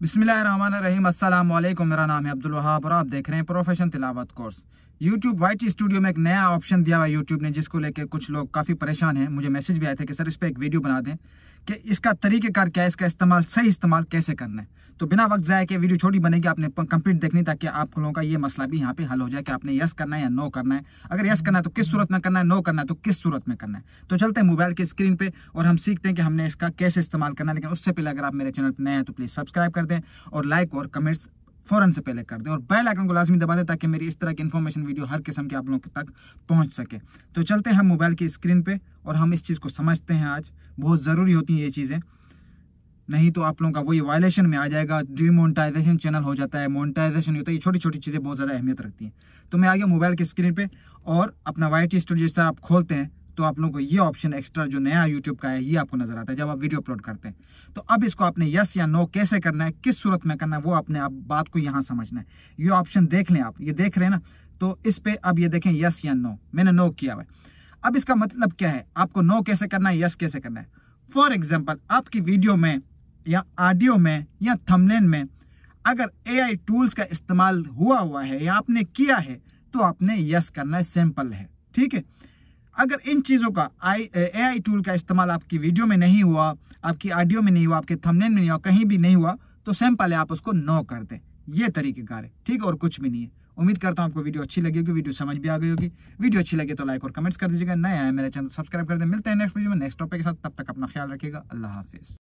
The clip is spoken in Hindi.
बिस्मिल्लाहिर्रहमानिर्रहीम। अस्सलाम वालेकुम मेरा नाम है अब्दुल वहाब और आप देख रहे हैं प्रोफेशन तिलावत कोर्स। यूट्यूब वाई स्टूडियो में एक नया ऑप्शन दिया हुआ यूट्यूब ने, जिसको लेके कुछ लोग काफ़ी परेशान हैं। मुझे मैसेज भी आए थे कि, सर, इस पर एक वीडियो बना दें कि इसका तरीक़ेकार क्या है, इसका इस्तेमाल, सही इस्तेमाल कैसे करना है? तो बिना वक्त जाए कि वीडियो छोटी बनेगी, आपने कंप्लीट देखनी, ताकि आप लोगों का ये मसला भी यहाँ पे हल हो जाए कि आपने यस करना है या नो करना है। अगर यस करना है तो किस सूरत में करना है नो करना है तो किस सूरत में करना है। तो चलते हैं मोबाइल की स्क्रीन पर और हम सीखते हैं कि हमने इसका कैसे इस्तेमाल करना है। लेकिन उससे पहले अगर आप मेरे चैनल पर नए हैं तो प्लीज़ सब्सक्राइब कर दें और लाइक और कमेंट्स फ़ौरन से पहले कर दें और बेल आइकन को लाजमी दबा दें ताकि मेरी इस तरह की इन्फॉर्मेशन वीडियो हर किस्म के आप लोगों तक पहुँच सके। तो चलते हैं मोबाइल की स्क्रीन पे और हम इस चीज़ को समझते हैं आज। बहुत ज़रूरी होती हैं ये चीज़ें। नहीं तो आप लोगों का वही वायलेशन में आ जाएगा डीमोनेटाइजेशन चैनल हो जाता है मोनेटाइजेशन होता है ये छोटी छोटी चीज़ें बहुत ज़्यादा अहमियत रखती हैं। तो मैं आ गया मोबाइल की स्क्रीन पे और अपना वाई टी स्टूडियो जिस तरह आप खोलते हैं। तो आप लोगों को ये ऑप्शन एक्स्ट्रा जो नया यूट्यूब का है, ये आपको नज़र आता है जब आप वीडियो अपलोड करते हैं। तो अब इसको आपने यस या नो कैसे करना है, किस सूरत में करना है, वो अपने आप बात को यहाँ समझना है। ये ऑप्शन देख लें आप, ये देख रहे हैं ना? तो इस पे अब ये देखें यस या नो मैंने नो किया हुआ अब इसका मतलब क्या है? आपको नो कैसे करना है यस कैसे करना है? फॉर एग्ज़ाम्पल आपकी वीडियो में या ऑडियो में या थमलेन में अगर ए टूल्स का इस्तेमाल हुआ हुआ है या आपने किया है तो आपने यस करना है सिंपल है। ठीक है? अगर इन चीज़ों का आई, ए आई टूल का इस्तेमाल आपकी वीडियो में नहीं हुआ, आपकी ऑडियो में नहीं हुआ, आपके थंबनेल में नहीं हुआ, कहीं भी नहीं हुआ तो सिंपल है आप उसको नो कर दें। ये तरीकेकार है, ठीक है? और कुछ भी नहीं है। उम्मीद करता हूँ आपको वीडियो अच्छी लगी होगी वीडियो समझ भी आ गई होगी। वीडियो अच्छी लगी तो लाइक और कमेंट्स कर दीजिएगा। नया है मेरे चैनल सब्सक्राइब कर दें। मिलते हैं नेक्स्ट वीडियो में नेक्स्ट टॉपिक के साथ। तब तक अपना ख्याल रखिएगा। अल्लाह हाफिज़।